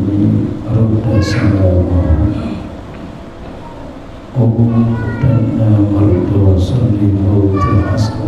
الدين رد سلامه dan merdu selimu aslam Walaupun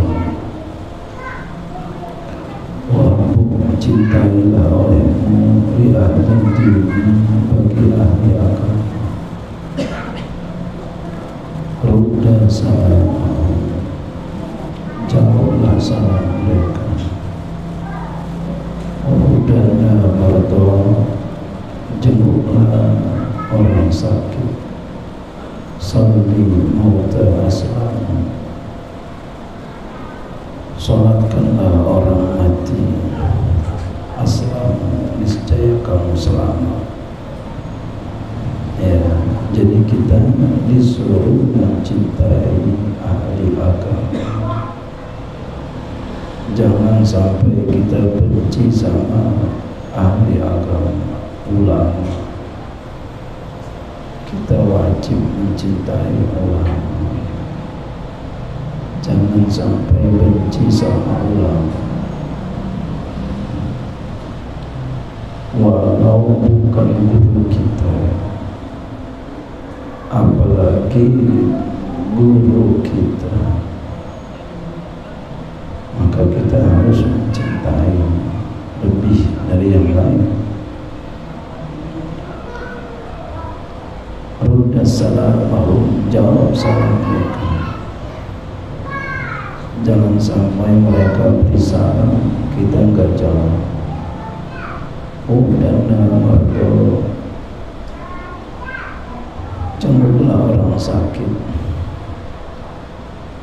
kita benci sama ahli agama. Ulama kita wajib mencintai ulama jangan sampai benci sama ulama walau bukan guru kita apalagi guru kita maka kita harus mencintai lebih dari yang lain Rudda salamahum Jawab salam mereka. Jangan sampai mereka beri salam Kita enggak jawab Udana mardo Cemurlah orang sakit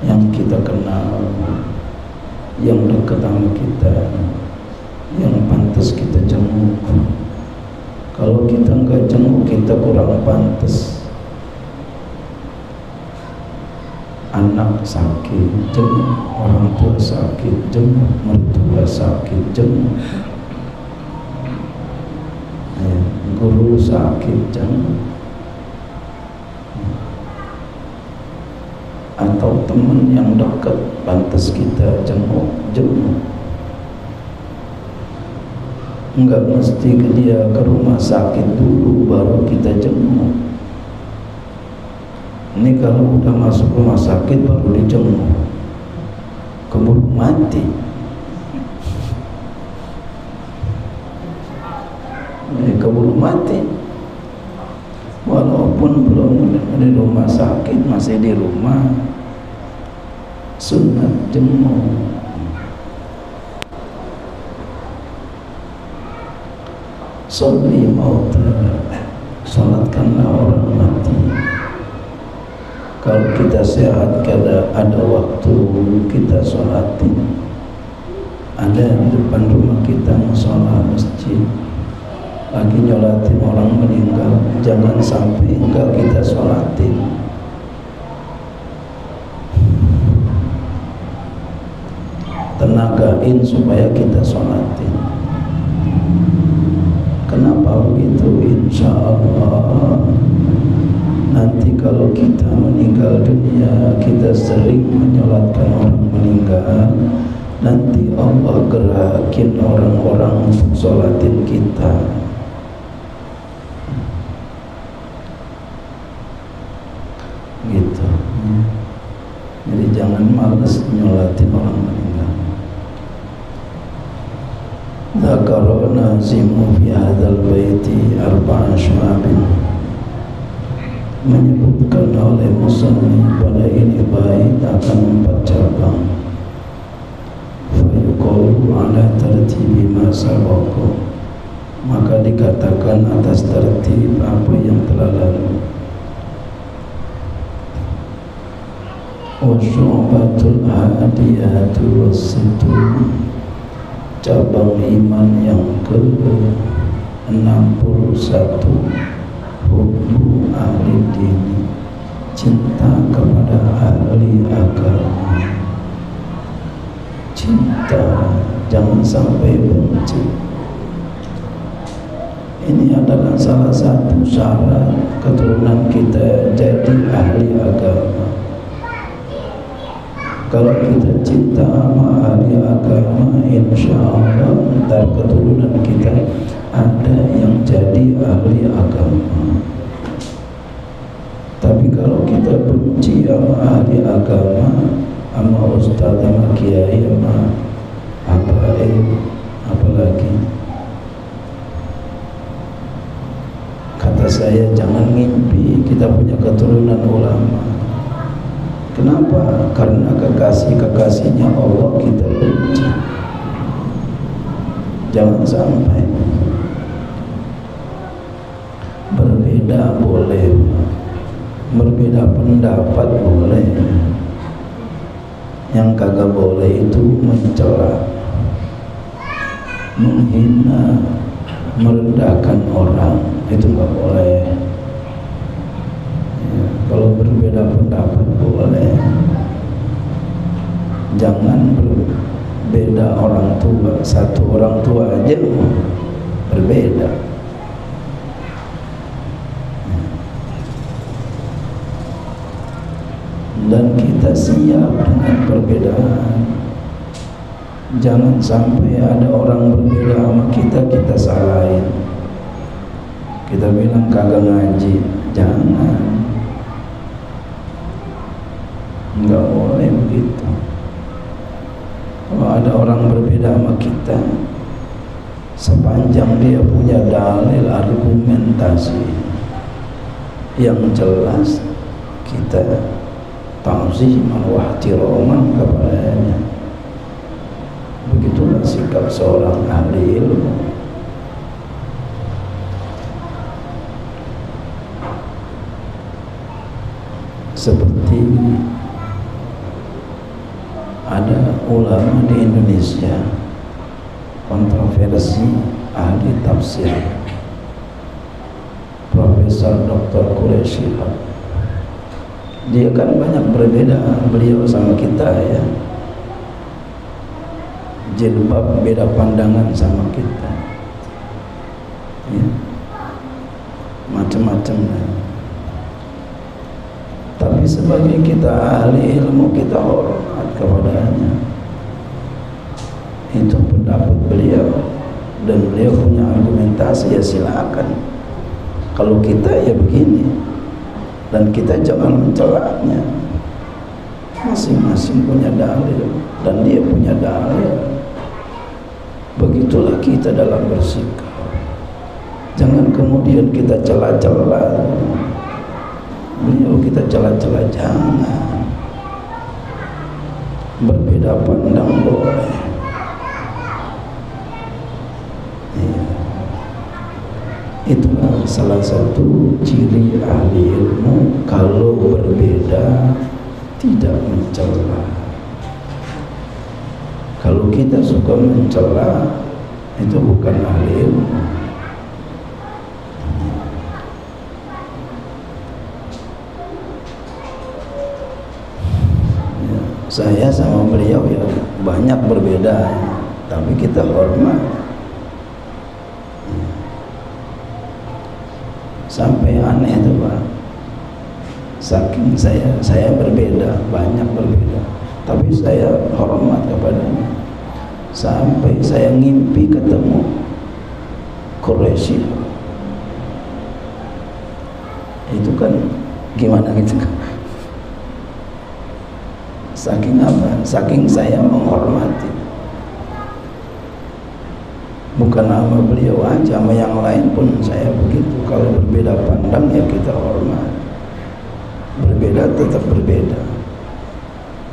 Yang kita kenal Yang dekat sama kita Yang pantas kita jenguk kalau kita enggak jenguk kita kurang pantas anak sakit jenguk orang tua sakit jenguk mertua sakit jenguk guru sakit jenguk atau teman yang dekat pantas kita jenguk jenguk enggak mesti ke dia ke rumah sakit dulu baru kita jenguk ini kalau udah masuk rumah sakit baru dijenguk. Keburu mati. Ini keburu mati. Walaupun belum di rumah sakit masih di rumah. Sunat jenguk. Salli mauta Salatkanlah orang mati Kalau kita sehat kada ada waktu kita salatin Ada di depan rumah kita musola masjid. Lagi nyolatin orang meninggal Jangan sampai enggak kita solatin Tenagain supaya kita solatin Kenapa begitu? Insya Allah Nanti kalau kita meninggal dunia Kita sering menyolatkan orang meninggal. Nanti Allah gerakin orang-orang untuk sholatin kita. Gitu. Jadi jangan males nyolatin orang meninggal. Zakaroni nazimu fi hadzal baiti syu'abin menyebutkan oleh musanni pada ini bait akan empat cabang. Fayuqalu ala tertibi ma sabaqa maka dikatakan atas tertib apa yang telah lalu. Wa syu'batul hadiyatu wasitu cabang iman yang ke 61 hubbu ahli dini cinta kepada ahli agama. Cinta jangan sampai benci. Ini adalah salah satu syarat keturunan kita jadi ahli agama. Kalau kita cinta sama ahli agama insya Allah ntar keturunan kita ada yang jadi ahli agama. Tapi kalau kita benci sama ahli agama sama ustaz sama kiai sama apa eh apalagi kata saya jangan ngimpi kita punya keturunan ulama. Kenapa? Karena kekasih-kekasihnya Allah kita benci. Jangan sampai berbeda boleh. Berbeda pendapat boleh. Yang kagak boleh itu mencela. Menghina. Merendahkan orang. Itu nggak boleh. Ya, kalau berbeda pendapat boleh. Jangan berbeda orang tua. Satu orang tua aja berbeda dan kita siap dengan perbedaan. Jangan sampai ada orang berbeda sama kita kita salahin. Kita bilang kagak ngaji. Jangan. Nggak boleh begitu. Kalau ada orang berbeda sama kita sepanjang dia punya dalil argumentasi yang jelas kita ta'ziman wa ihtiraman kepadanya. Begitulah sikap seorang ahli ilmu. Seperti ada ulama di Indonesia kontroversi ahli tafsir. Profesor Dr. Quraisy dia kan banyak berbeda beliau sama kita ya. Jilbab beda pandangan sama kita ya. macam-macam ya. tapi sebagai kita ahli ilmu kita hormat kepadanya. Itu pendapat beliau. Dan beliau punya argumentasi ya silakan. Kalau kita ya begini dan kita jangan mencelaknya. Masing-masing punya dalil dan dia punya dalil. Begitulah kita dalam bersikap. Jangan kemudian kita celah-celah. Beliau kita celah-celah jangan. Berbeda pandang boleh iya. itulah salah satu ciri ahli ilmu kalau berbeda tidak mencela. Kalau kita suka mencela itu bukan ahli ilmu. Ya, saya sama beliau ya banyak berbeda. Tapi kita hormat sampai aneh itu pak. Saking saya saya berbeda banyak berbeda. Tapi saya hormat kepadanya. Sampai saya ngimpi ketemu Quraisy. Itu kan gimana gitu? Saking apa? Saking saya menghormati bukan nama beliau aja sama yang lain pun saya begitu. Kalau berbeda pandang ya kita hormat. Berbeda tetap berbeda.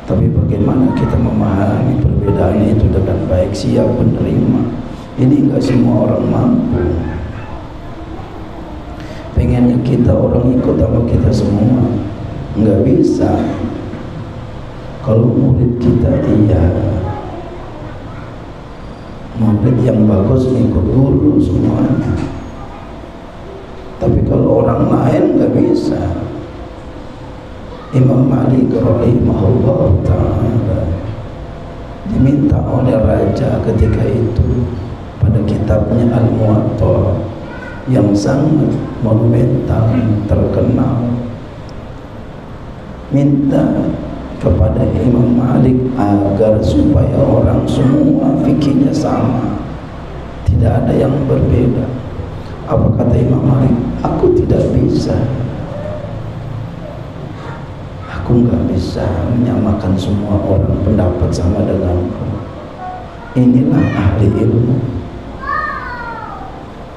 Tapi bagaimana kita memahami perbedaan itu dengan baik? Siap menerima. Ini enggak semua orang mampu. Pengennya kita orang ikut sama kita semua. Enggak bisa. Kalau murid kita iya murid yang bagus ikut dulu semuanya tapi kalau orang lain enggak bisa. Imam Malik rahimahullah taala diminta oleh raja ketika itu pada kitabnya Al-Muwatta yang sangat monumental terkenal. Minta kepada Imam Malik agar supaya orang semua fikirnya sama. Tidak ada yang berbeda. Apa kata Imam Malik? Aku tidak bisa. Aku nggak bisa menyamakan semua orang pendapat sama denganku. Inilah ahli ilmu.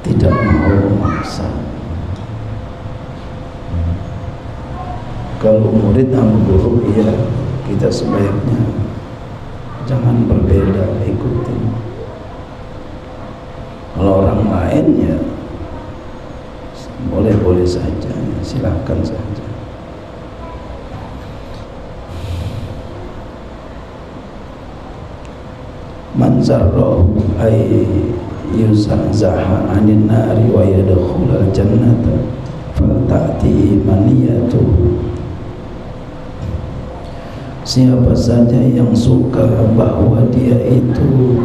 Tidak mau memaksa kalau murid sama guru iya kita sebaiknya jangan berbeda ikutin. Kalau orang lain ya boleh-boleh saja silahkan saja. Man ay yuzahzaha anin nari wa yadkhul al jannata falta'ti maniyatu siapa saja yang suka bahwa dia itu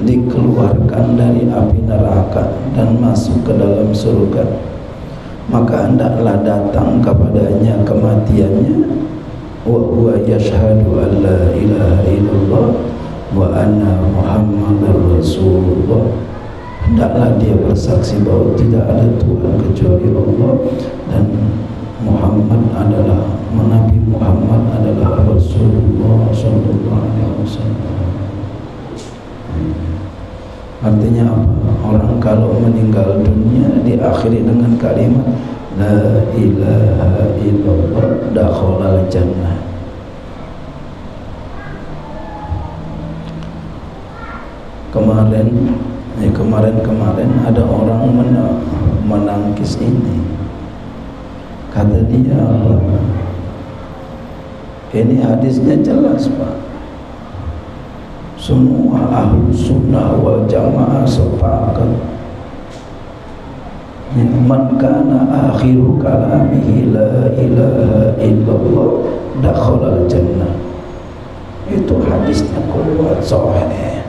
dikeluarkan dari api neraka dan masuk ke dalam surga maka hendaklah datang kepadanya kematiannya. Wa huwa yashhadu an la ilaha illallah wa anna muhammadar rasulullah. Hendaklah dia bersaksi bahwa tidak ada Tuhan kecuali Allah dan Muhammad adalah Nabi Muhammad adalah Rasulullah sallallahu alaihi wasallam. Artinya apa? Orang kalau meninggal dunia diakhiri dengan kalimat la ilaha illallah dakhala jannah. Kemarin ya kemarin-kemarin ada orang men menangkis ini kata dia apa? Ini hadisnya jelas pak. Semua ahlu sunnah wal jamaah sepakat. Man kana akhiru kalamihi la ilaha illallah dakhala jannah itu hadisnya kuat sahih.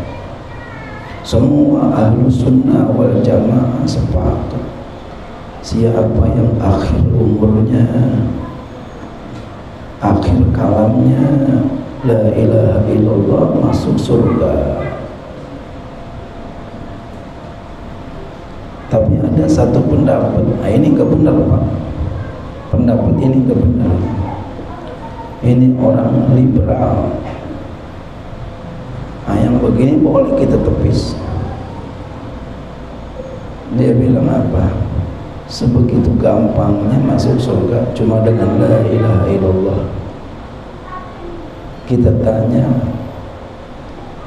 Semua ahlu sunnah wal jamaah sepakat siapa yang akhir umurnya? Akhir kalamnya? La ilaha illallah masuk surga. Tapi ada satu pendapat. Nah ini enggak benar pak. Pendapat ini enggak benar. Ini orang liberal. Nah, yang begini boleh kita tepis. Dia bilang apa? Sebegitu gampangnya masuk surga cuma dengan la ilaha illallah. Kita tanya,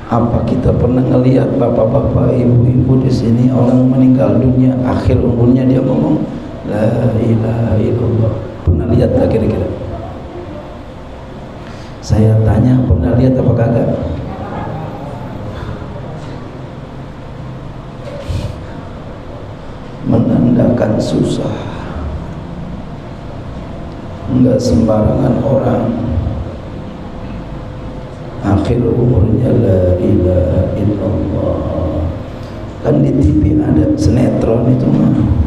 apa kita pernah ngelihat bapak-bapak, ibu-ibu di sini orang meninggal dunia akhir umurnya dia ngomong la ilaha illallah. Pernah lihat tak kira-kira? Saya tanya pernah lihat apa kagak? Menandakan susah. Enggak sembarangan orang. Akhir umurnya la ilaha illallah. Kan di TV ada sinetron itu mah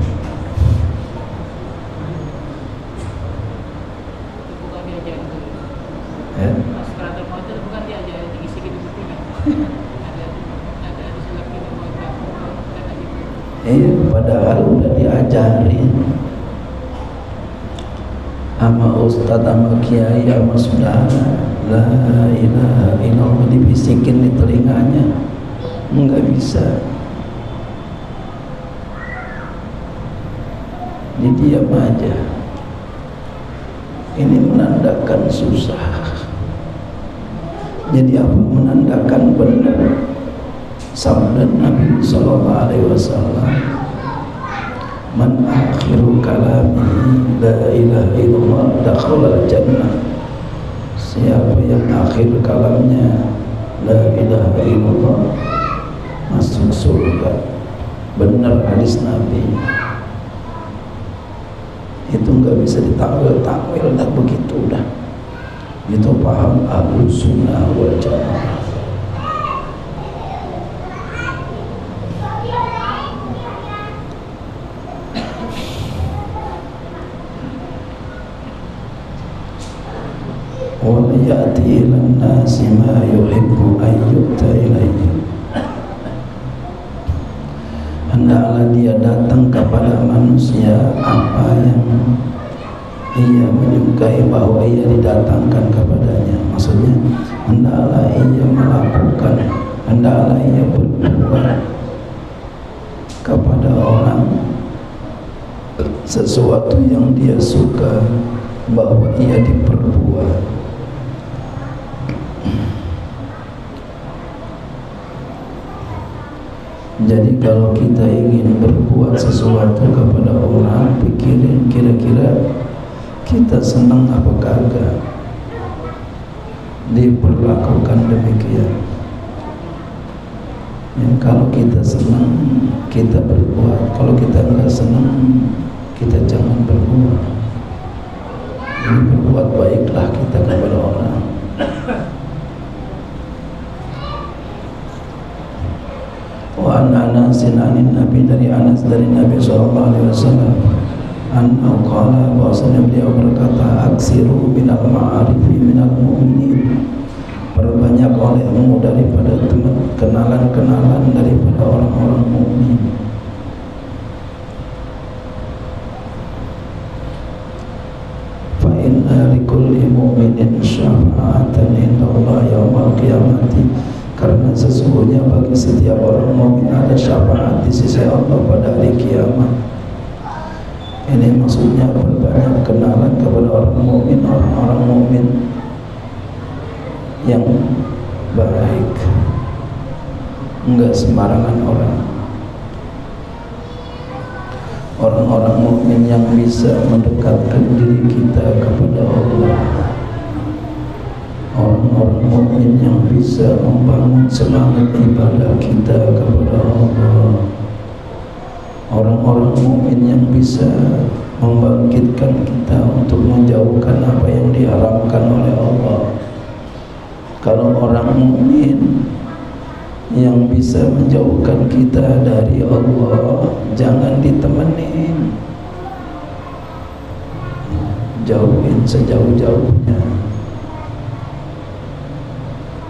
cari sama ustadz sama kiai sama saudara la ilaha illallah dibisikin di telinganya nggak bisa. Dia ya diam aja. Ini menandakan susah. Jadi apa? Menandakan benar. Sabda Nabi Sallallahu Alaihi Wasallam man akhiru kalami la ilaha illallah dakhala jannah siapa yang akhir kalamnya la ilaha illallah masuk surga. Benar hadis Nabi. Itu nggak bisa ditakwil takwil dah begitu dah itu paham ahlu sunnah wal jamaah وَلْيَأْتِ إِلَى النَّاسِ مَا يُحِبُّ أَنْ يُؤْتَ إِلَيْهِ Hendaklah dia datang kepada manusia apa yang ia menyukai bahwa ia didatangkan kepadanya maksudnya hendaklah ia melakukan hendaklah ia berbuat kepada orang sesuatu yang dia suka bahwa ia diperbuat Jadi kalau kita ingin berbuat sesuatu kepada orang Pikirin kira-kira kita senang apa kagak. Diperlakukan demikian. Ya, Kalau kita senang kita berbuat. Kalau kita enggak senang kita jangan berbuat. Ini berbuat baiklah kita kepada orang wa an Anas anin Nabi dari Anas dari Nabi sallallahu alaihi wasallam. Annahu qala bahwasanya beliau berkata aksiru minal ma'arifi minal mu'minin. Perbanyak olehmu daripada teman kenalan-kenalan daripada orang-orang mukmin fa inna likulli mu'minin syafa'atan inda Allah yaumal qiyamati karena sesungguhnya bagi setiap orang mukmin ada syafaat di sisi Allah pada hari kiamat. Ini maksudnya berbanyak kenalan kepada orang mukmin, orang-orang mukmin yang baik. Enggak sembarangan orang. Orang-orang mukmin yang bisa mendekatkan diri kita kepada Allah orang-orang mukmin yang bisa membangun semangat ibadah kita kepada Allah. Orang-orang mukmin yang bisa membangkitkan kita untuk menjauhkan apa yang diharamkan oleh Allah. Kalau orang mukmin yang bisa menjauhkan kita dari Allah jangan ditemenin. Jauhin sejauh-jauhnya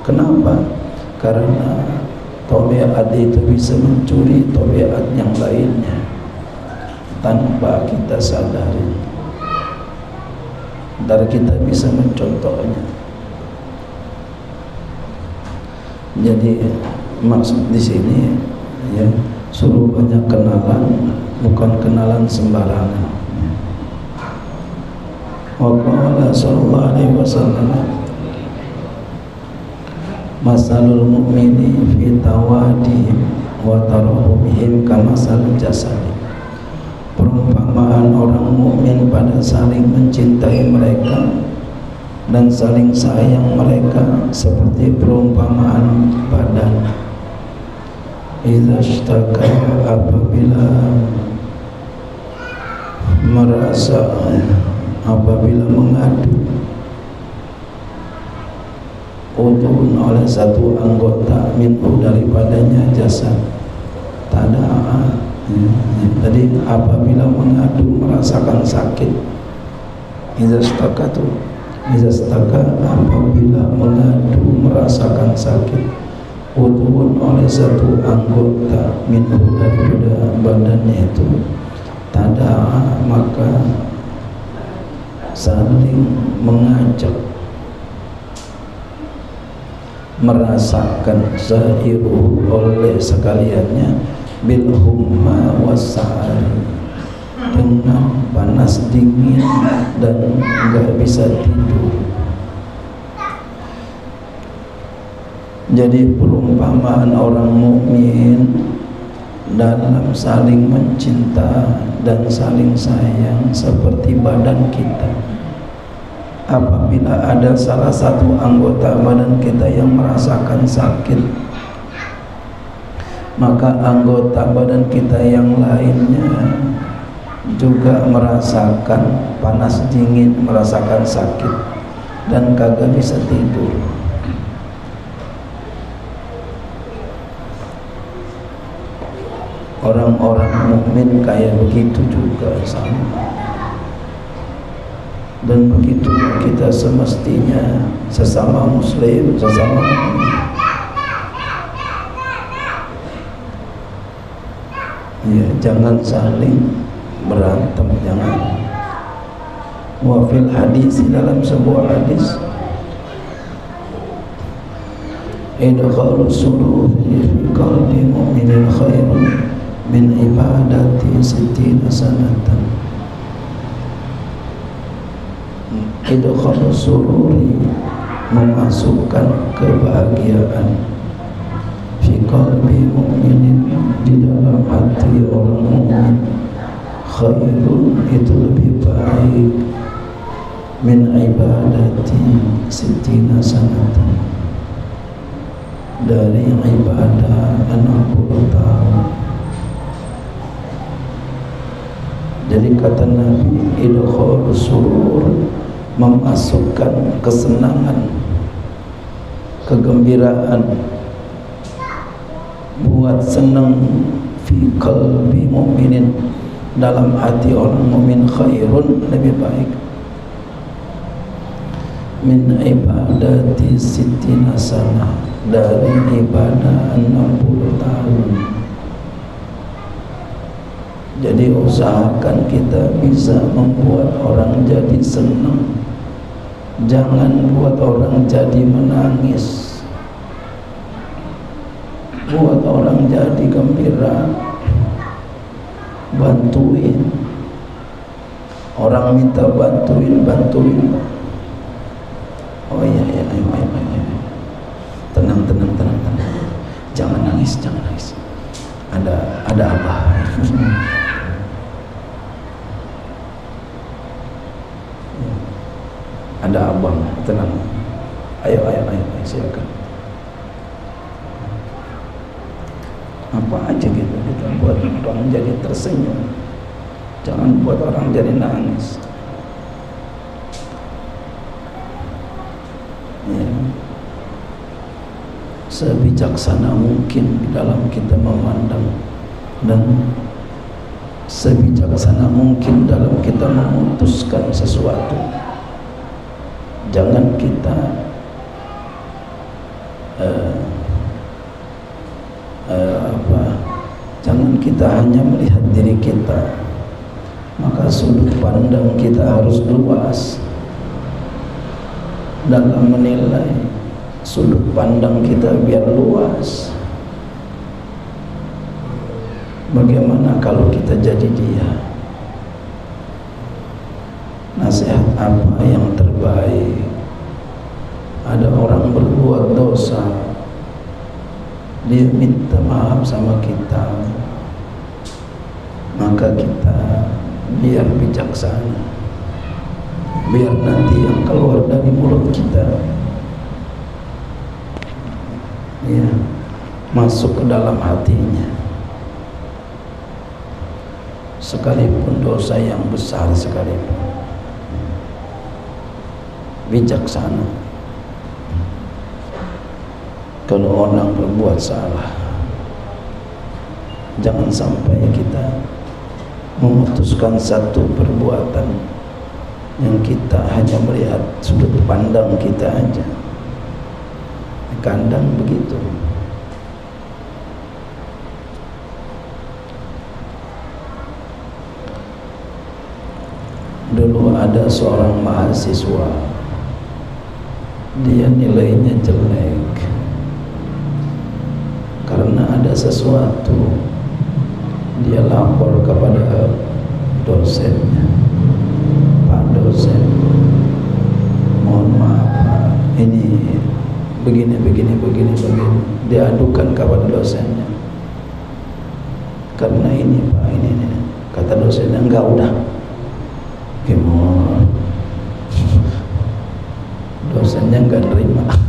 Kenapa? Karena tabiat itu bisa mencuri tabiat yang lainnya tanpa kita sadari. Dan kita bisa mencontohnya. Jadi maksud di sini ya suruh banyak kenalan bukan kenalan sembarangan. Wa qala sallallahu alaihi wasallam masalul mu'mini fi tawadihim wa tarahumihim kamasal jasad perumpamaan orang mukmin pada saling mencintai mereka dan saling sayang mereka seperti perumpamaan badan. Idza ishtaka apabila merasa apabila mengadu udhun oleh satu anggota minhu daripadanya jasad tada'a ya, ya. jadi apabila mengadu merasakan sakit izastaka tu izastaka apabila mengadu merasakan sakit udhun oleh satu anggota minhu daripada badannya itu tada'a maka saling mengajak merasakan zahiru oleh sekaliannya. Bil humma wasari. Dengan panas dingin dan nggak bisa tidur. Jadi perumpamaan orang mukmin dalam saling mencinta dan saling sayang seperti badan kita apabila ada salah satu anggota badan kita yang merasakan sakit maka anggota badan kita yang lainnya juga merasakan panas dingin, merasakan sakit dan kagak bisa tidur. Orang-orang mukmin kayak begitu juga sama. Dan begitu kita semestinya sesama muslim, sesama. Ya, jangan saling berantem jangan wafil hadis dalam sebuah hadis idkhalu sururi fi qalbi mu'minin khairun min ibadati sittina sanatan idkhalu sururi memasukkan kebahagiaan fi qalbi mu'minin di dalam hati orang mukmin khairun itu lebih baik. Min ibadati sitina sanatan. Dari ibadah 60 tahun. Jadi kata Nabi idkhul surur memasukkan kesenangan kegembiraan buat senang fi qalbi mu'minin dalam hati orang mukmin khairun lebih baik. Min ibadati sittina sana dari ibadah 60 tahun. Jadi usahakan kita bisa membuat orang jadi senang jangan buat orang jadi menangis. Buat orang jadi gembira. Bantuin. Orang minta bantuin bantuin. Oh iya iya ayo ayo ayo tenang tenang tenang tenang. Jangan nangis jangan nangis. Ada ada apa ada abang tenang. Ayo ayo ayo, ayo silakan. Apa aja gitu kita buat orang jadi tersenyum. Jangan buat orang jadi nangis. Ya. sebijaksana mungkin dalam kita memandang dan sebijaksana mungkin dalam kita memutuskan sesuatu jangan kita uh, uh, apa jangan kita hanya melihat diri kita. Maka sudut pandang kita harus luas. Dalam menilai sudut pandang kita biar luas. Bagaimana kalau kita jadi dia? Nasihat apa yang terbaik ada orang berbuat dosa. Dia minta maaf sama kita. Maka kita biar bijaksana. Biar nanti yang keluar dari mulut kita. Ya masuk ke dalam hatinya. Sekalipun dosa yang besar sekalipun. Bijaksana kalau orang berbuat salah. Jangan sampai kita memutuskan satu perbuatan yang kita hanya melihat sudut pandang kita aja. Kandang begitu. Dulu ada seorang mahasiswa. Dia nilainya jelek ada sesuatu dia lapor kepada dosennya. Pak dosen mohon maaf ini begini begini begini begini. Diadukan kepada dosennya. Karena ini Pak ini, ini. kata dosennya enggak udah. Gimana? Dosennya enggak nerima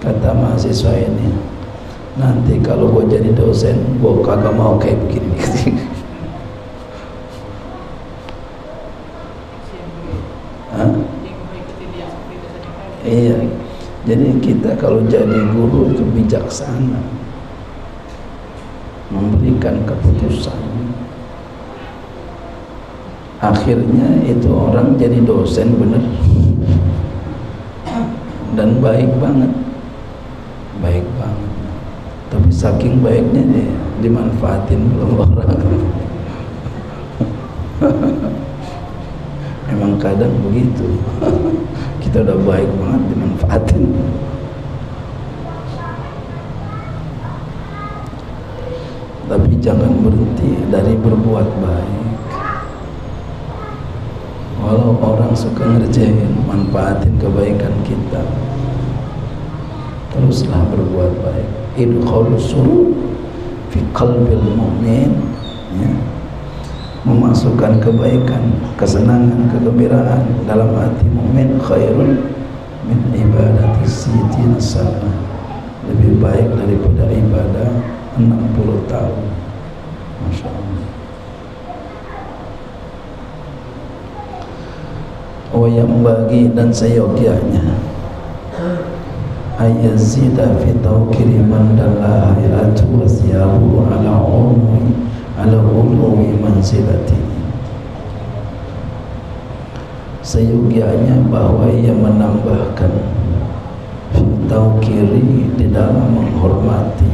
kata mahasiswa ini nanti kalau gue jadi dosen gue kagak mau kayak begini. Hah? iya. Jadi kita kalau jadi guru itu bijaksana. Memberikan keputusan. Akhirnya itu orang jadi dosen bener. Dan baik banget baik banget. Tapi saking baiknya dia dimanfaatin belum orang. Emang kadang begitu. Kita udah baik banget dimanfaatin. Tapi jangan berhenti dari berbuat baik. Walau orang suka ngerjain manfaatin kebaikan kita teruslah berbuat baik. Idkhalu surur fi qalbil mu'min ya. memasukkan kebaikan kesenangan kegembiraan dalam hati mukmin khairun min ibadati sitin sana. Lebih baik daripada ibadah 60 tahun. Masya Allah. Oh yang bagi dan seyogianya ayazida fi tawkiri man dalla hayatu wa siyahu ala umwi ala umwi manzilati. Seyogianya bahwa ia menambahkan fi tawkiri di dalam menghormati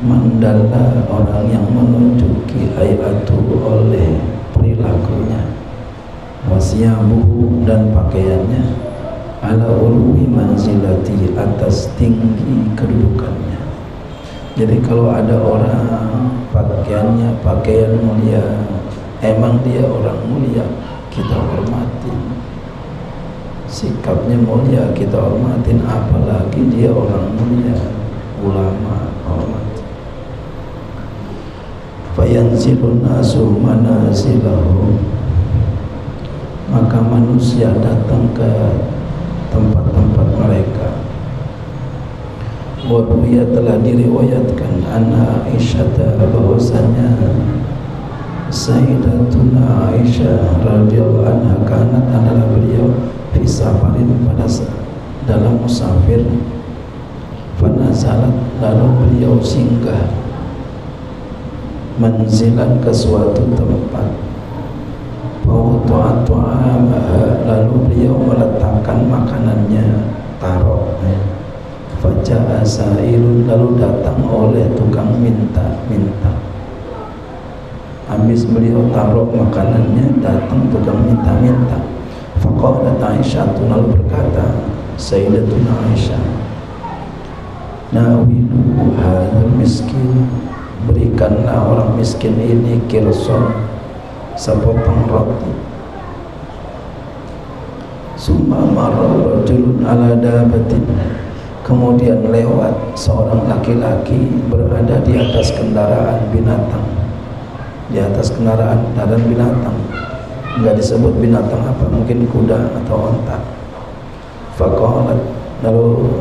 mandala orang yang menunjuki ayatu oleh perilakunya wasiyabuhu dan pakaiannya ala ulwi manzilati atas tinggi kedudukannya. Jadi kalau ada orang pakaiannya pakaian mulia emang dia orang mulia kita hormati. Sikapnya mulia kita hormatin apalagi dia orang mulia ulama hormati. Fayanzilun nasu manazilahum maka manusia datang ke tempat-tempat mereka. Waduya telah diriwayatkan Anna Aisyah bahwasanya Sayyidatuna Aisyah radhiyallahu anha kanat adalah beliau fi safarin pada dalam musafir. Fanazalat lalu beliau singgah manzilan ke suatu tempat lalu beliau meletakkan makanannya taruh. Faja'a sa'ilun lalu datang oleh tukang minta-minta Habis beliau taruh makanannya datang tukang minta-minta Faqalat Aisyah lalu berkata Sayyidatuna Aisyah Nawilu hadal miskin Berikanlah orang miskin ini kirson Sepotong roti Summa marra rajulun ala dabatin. Kemudian lewat seorang laki-laki berada di atas kendaraan binatang. Di atas kendaraan dan binatang. Enggak disebut binatang apa Mungkin kuda atau onta. Faqalat Lalu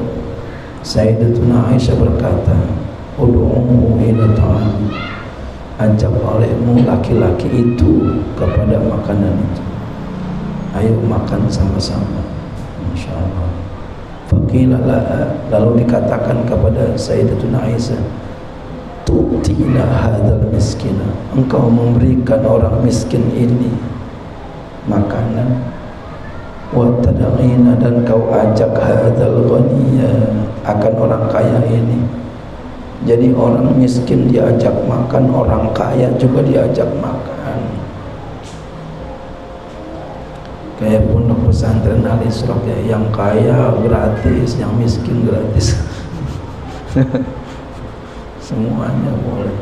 Sayyidatuna Aisyah berkata Udu'uhu ila ta'am Ajak olehmu laki-laki itu kepada makanan itu. Ayo makan sama-sama. Insyaallah. Faqila lalu dikatakan kepada Sayyidatuna Aisyah tu'tina hadzal miskina. Engkau memberikan orang miskin ini makanan. Wa dan kau ajak hadzal ghaniya akan orang kaya ini jadi orang miskin diajak makan orang kaya juga diajak makan. Kayak pondok pesantren al isra ya, yang kaya gratis yang miskin gratis. Semuanya boleh.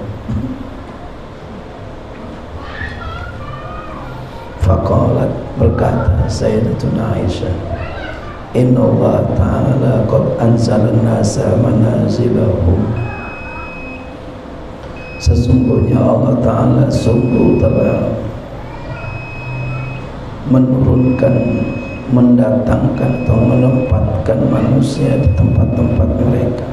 Faqalat berkata Sayyidatuna Aisyah Inna Allah Ta'ala Qad anzalun nasa manazilahum Sesungguhnya Allah Ta'ala sungguh telah menurunkan mendatangkan atau menempatkan manusia di tempat-tempat mereka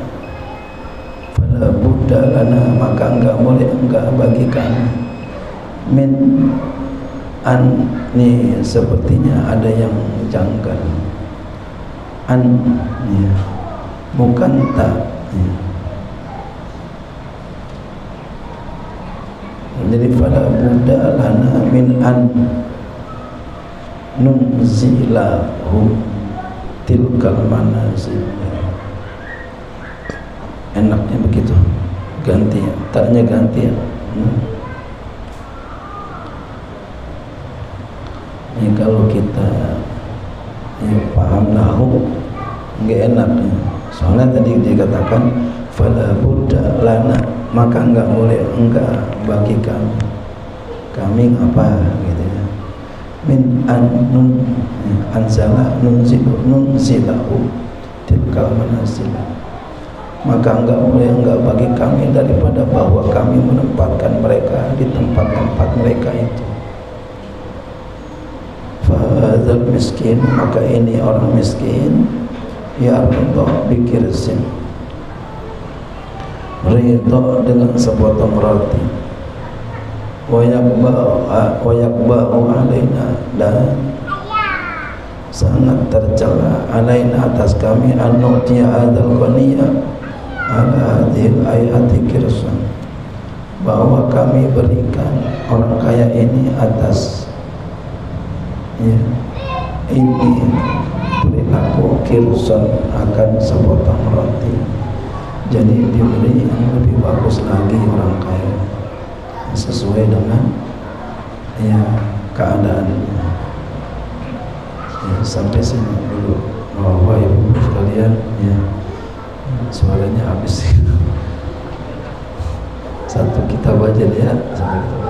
fala buddha lana maka enggak boleh enggak bagi kami min an ni sepertinya ada yang janggal an ya. bukan tak ya. Jadi fala buddha lana min an nunzilahu tilkal manazil enaknya begitu ganti taknya ganti hmm. ini kalau kita ya, paham nahu enggak enak ya. soalnya tadi dikatakan fala buddha lana maka enggak boleh enggak bagi kami kami apa gitu ya. Min an nun anzala nunzilu nunzilahu. Tilkal manasilah maka enggak boleh enggak bagi kami daripada bahwa kami menempatkan mereka di tempat-tempat mereka itu. Fadzal miskin maka ini orang miskin ya Allah bikirsin ridha dengan sepotong roti wayakba'u alaina dan sangat tercela alaina atas kami. An-nu'tiya adal qaniya ala hadhil ayati kirsan bahwa kami berikan orang kaya ini atas ya, ini perilaku kirsan akan sepotong roti. Jadi diberi yang lebih bagus lagi orang kaya sesuai dengan ya keadaannya. Ya sampai sini dulu. Bahwa ibu sekalian ya. Suaranya habis. Satu kita baca lihat satu kita